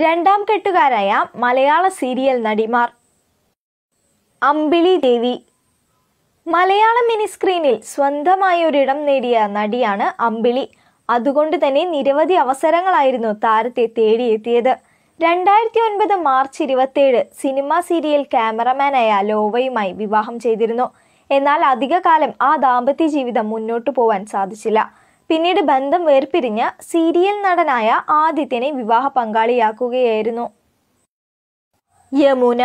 രണ്ടാം കെട്ടുകാരായ മലയാള സീരിയൽ നടിമാർ അമ്പിളി ദേവി. മലയാള മിനി സ്ക്രീനിൽ സ്വന്തമായ ഒരിടം നേടിയ നടിയാണ് അമ്പിളി. അതുകൊണ്ട് തന്നെ നിരവധി അവസരങ്ങളായിരുന്നു താരത്തെ തേടിയെത്തിയത്. രണ്ടായിരത്തി ഒൻപത് മാർച്ച് ഇരുപത്തേഴ് സിനിമാ സീരിയൽ ക്യാമറമാനായ ലോവയുമായി വിവാഹം ചെയ്തിരുന്നു. എന്നാൽ അധികകാലം ആ ദാമ്പത്യ ജീവിതം മുന്നോട്ടു പോവാൻ സാധിച്ചില്ല. പിന്നീട് ബന്ധം വേർപിരിഞ്ഞ സീരിയൽ നടനായ ആദിത്യനെ വിവാഹ പങ്കാളിയാക്കുകയായിരുന്നു. യമുന.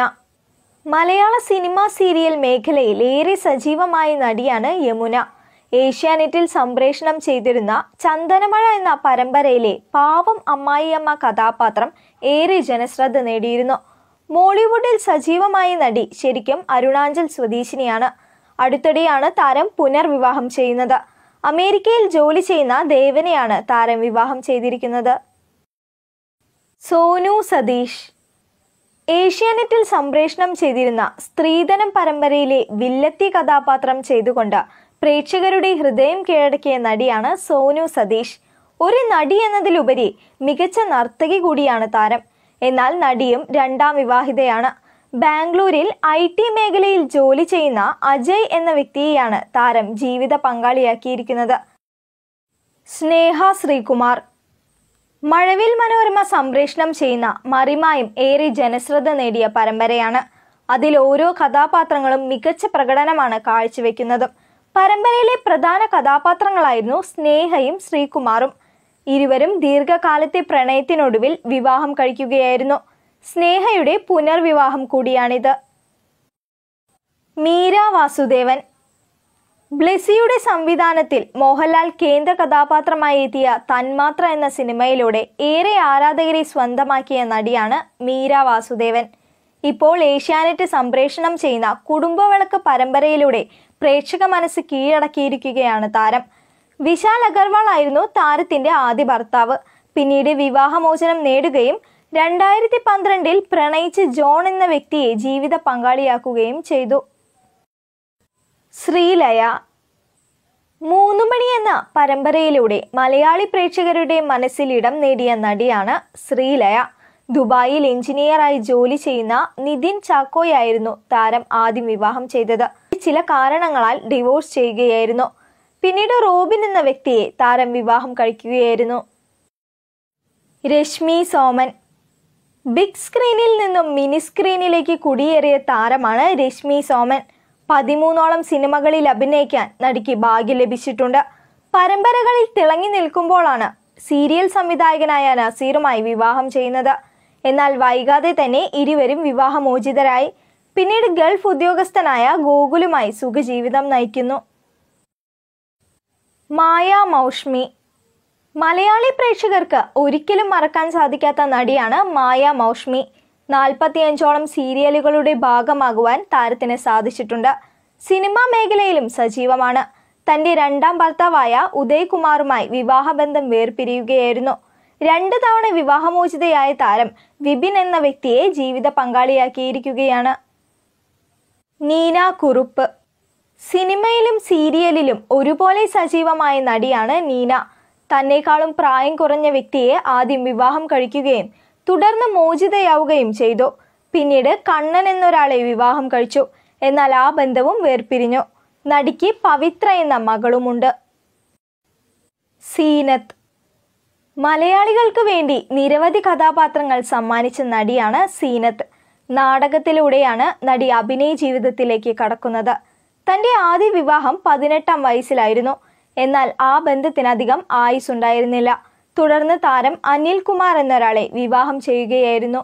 മലയാള സിനിമ സീരിയൽ മേഖലയിൽ ഏറെ സജീവമായ നടിയാണ് യമുന. ഏഷ്യാനെറ്റിൽ സംപ്രേഷണം ചെയ്തിരുന്ന ചന്ദനമഴ എന്ന പരമ്പരയിലെ പാവം അമ്മായിയമ്മ കഥാപാത്രം ഏറെ ജനശ്രദ്ധ നേടിയിരുന്നു. മോളിവുഡിൽ സജീവമായ നടി ശരിക്കും അരുണാചൽ സ്വദേശിനിയാണ്. അടുത്തിടെയാണ് താരം പുനർവിവാഹം ചെയ്യുന്നത്. അമേരിക്കയിൽ ജോലി ചെയ്യുന്ന ദേവനെയാണ് താരം വിവാഹം ചെയ്തിരിക്കുന്നത്. സോനു സതീഷ്. ഏഷ്യാനെറ്റിൽ സംപ്രേഷണം ചെയ്തിരുന്ന സ്ത്രീധനം പരമ്പരയിലെ വില്ലത്തി കഥാപാത്രം ചെയ്തുകൊണ്ട് പ്രേക്ഷകരുടെ ഹൃദയം കീഴടക്കിയ നടിയാണ് സോനു സതീഷ്. ഒരു നടി എന്നതിലുപരി മികച്ച നർത്തകി കൂടിയാണ് താരം. എന്നാൽ നടിയും രണ്ടാം വിവാഹിതയാണ്. ബാംഗ്ലൂരിൽ ഐ ടി മേഖലയിൽ ജോലി ചെയ്യുന്ന അജയ് എന്ന വ്യക്തിയെയാണ് താരം ജീവിത പങ്കാളിയാക്കിയിരിക്കുന്നത്. സ്നേഹ ശ്രീകുമാർ. മഴവിൽ മനോരമ സംപ്രേഷണം ചെയ്യുന്ന മറിമായും ഏറെ ജനശ്രദ്ധ നേടിയ പരമ്പരയാണ്. അതിൽ ഓരോ കഥാപാത്രങ്ങളും മികച്ച പ്രകടനമാണ് കാഴ്ചവെക്കുന്നതും. പരമ്പരയിലെ പ്രധാന കഥാപാത്രങ്ങളായിരുന്നു സ്നേഹയും ശ്രീകുമാറും. ഇരുവരും ദീർഘകാലത്തെ പ്രണയത്തിനൊടുവിൽ വിവാഹം കഴിക്കുകയായിരുന്നു. സ്നേഹയുടെ പുനർവിവാഹം കൂടിയാണിത്. മീര വാസുദേവൻ. ബ്ലെസിയുടെ സംവിധാനത്തിൽ മോഹൻലാൽ കേന്ദ്ര കഥാപാത്രമായി എത്തിയ തന്മാത്ര എന്ന സിനിമയിലൂടെ ഏറെ ആരാധകരെ സ്വന്തമാക്കിയ നടിയാണ് മീര വാസുദേവൻ. ഇപ്പോൾ ഏഷ്യാനെറ്റ് സംപ്രേഷണം ചെയ്യുന്ന കുടുംബവിളക്ക് പരമ്പരയിലൂടെ പ്രേക്ഷക മനസ്സ് കീഴടക്കിയിരിക്കുകയാണ് താരം. വിശാൽ അഗർവാൾ ആയിരുന്നു താരത്തിന്റെ ആദ്യ ഭർത്താവ്. പിന്നീട് വിവാഹമോചനം നേടുകയും രണ്ടായിരത്തി പന്ത്രണ്ടിൽ പ്രണയിച്ച് ജോൺ എന്ന വ്യക്തിയെ ജീവിത പങ്കാളിയാക്കുകയും ചെയ്തു. ശ്രീലയ. മൂന്നുമണി എന്ന പരമ്പരയിലൂടെ മലയാളി പ്രേക്ഷകരുടെ മനസ്സിൽ ഇടം നേടിയ നടിയാണ് ശ്രീലയ. ദുബായിൽ എഞ്ചിനീയറായി ജോലി ചെയ്യുന്ന നിതിൻ ചാക്കോയായിരുന്നു താരം ആദ്യം വിവാഹം ചെയ്തത്. ചില കാരണങ്ങളാൽ ഡിവോഴ്സ് ചെയ്യുകയായിരുന്നു. പിന്നീട് റോബിൻ എന്ന വ്യക്തിയെ താരം വിവാഹം കഴിക്കുകയായിരുന്നു. രശ്മി സോമൻ. ബിഗ് സ്ക്രീനിൽ നിന്നും മിനി സ്ക്രീനിലേക്ക് കുടിയേറിയ താരമാണ് രശ്മി സോമൻ. പതിമൂന്നോളം സിനിമകളിൽ അഭിനയിക്കാൻ നടിക്ക് ഭാഗ്യം ലഭിച്ചിട്ടുണ്ട്. പരമ്പരകളിൽ തിളങ്ങി നിൽക്കുമ്പോഴാണ് സീരിയൽ സംവിധായകനായ നസീറുമായി വിവാഹം ചെയ്യുന്നത്. എന്നാൽ വൈകാതെ തന്നെ ഇരുവരും വിവാഹമോചിതരായി. പിന്നീട് ഗൾഫ് ഉദ്യോഗസ്ഥനായ ഗോകുലുമായി സുഖജീവിതം നയിക്കുന്നു. മായ മൗഷ്മി മലയാളി പ്രേക്ഷകർക്ക് ഒരിക്കലും മറക്കാൻ സാധിക്കാത്ത നടിയാണ് മായ മൗഷ്മി. നാൽപ്പത്തിയഞ്ചോളം സീരിയലുകളുടെ ഭാഗമാകുവാൻ താരത്തിന് സാധിച്ചിട്ടുണ്ട്. സിനിമാ മേഖലയിലും സജീവമാണ്. തന്റെ രണ്ടാം ഭർത്താവായ ഉദയകുമാറുമായി വിവാഹബന്ധം വേർപിരിയുകയായിരുന്നു. രണ്ട് തവണ വിവാഹമോചിതയായ താരം വിപിൻ എന്ന വ്യക്തിയെ ജീവിത പങ്കാളിയാക്കിയിരിക്കുകയാണ്. നീന കുറുപ്പ്. സിനിമയിലും സീരിയലിലും ഒരുപോലെ സജീവമായ നടിയാണ് നീന. തന്നെക്കാളും പ്രായം കുറഞ്ഞ വ്യക്തിയെ ആദ്യം വിവാഹം കഴിക്കുകയും തുടർന്ന് മോചിതയാവുകയും ചെയ്തു. പിന്നീട് കണ്ണൻ എന്നൊരാളെ വിവാഹം കഴിച്ചു. എന്നാൽ ആ ബന്ധവും വേർപിരിഞ്ഞു. നടിക്ക് പവിത്ര എന്ന മകളുമുണ്ട്. സീനത്ത്. മലയാളികൾക്ക് വേണ്ടി നിരവധി കഥാപാത്രങ്ങൾ സമ്മാനിച്ച നടിയാണ് സീനത്ത്. നാടകത്തിലൂടെയാണ് നടി അഭിനയ ജീവിതത്തിലേക്ക് കടക്കുന്നത്. തന്റെ ആദ്യ വിവാഹം പതിനെട്ടാം വയസ്സിലായിരുന്നു. എന്നാൽ ആ ബന്ധത്തിനധികം ആയുസ് ഉണ്ടായിരുന്നില്ല തുടർന്ന് താരം അനിൽ കുമാർ എന്നൊരാളെ വിവാഹം ചെയ്യുകയായിരുന്നു.